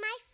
my